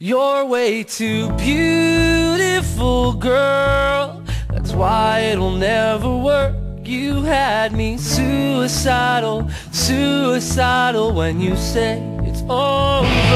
You're way too beautiful, girl. That's why it'll never work. You had me suicidal, suicidal when you say it's over.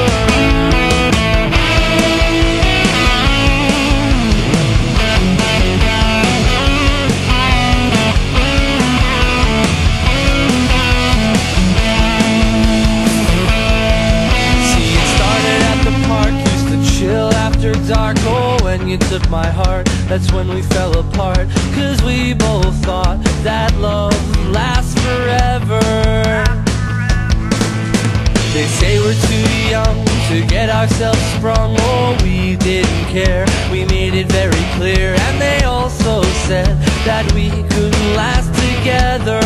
You took my heart, that's when we fell apart. Cause we both thought that love would last forever. They say we're too young to get ourselves sprung. Oh, we didn't care, we made it very clear. And they also said that we couldn't last together.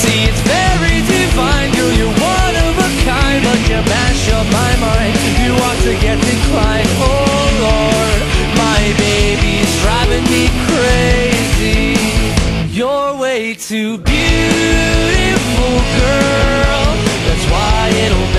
See, it's very divine, girl, you're one of a kind But you mash up my mind, you want to get declined Way too beautiful, girl. That's why it'll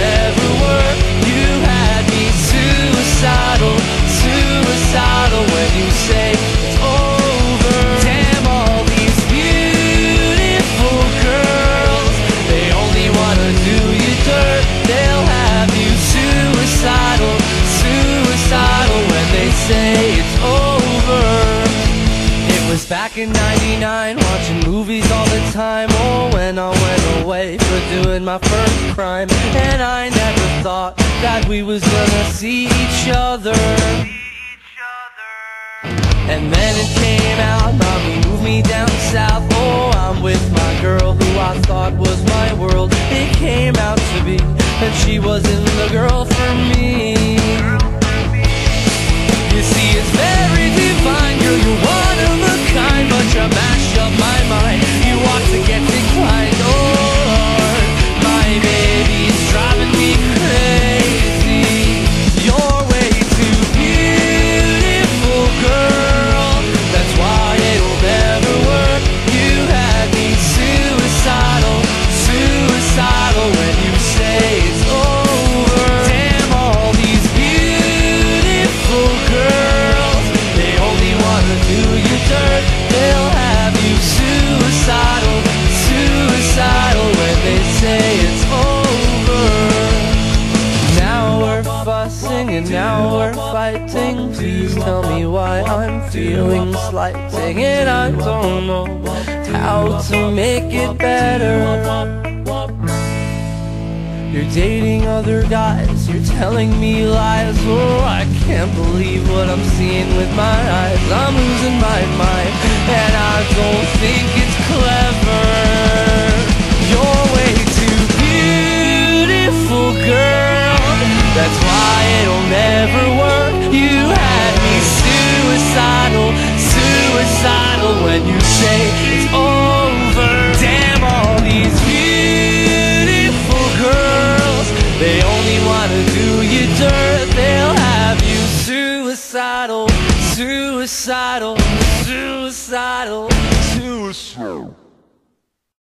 back in 99, watching movies all the time. Oh, when I went away for doing my first crime. And I never thought that we was gonna see each other. And then it came out, mommy moved me down south. Oh, I'm with my girl who I thought was my world. It came out to be that she wasn't the girl for me and now we're fighting. Please tell me why I'm feeling slighting. And I don't know how to make it better. You're dating other guys, you're telling me lies. Oh, I can't believe what I'm seeing with my eyes. I'm losing When you say it's over. Damn all these beautiful girls. They only wanna do you dirt. They'll have you suicidal, suicidal, suicidal, suicidal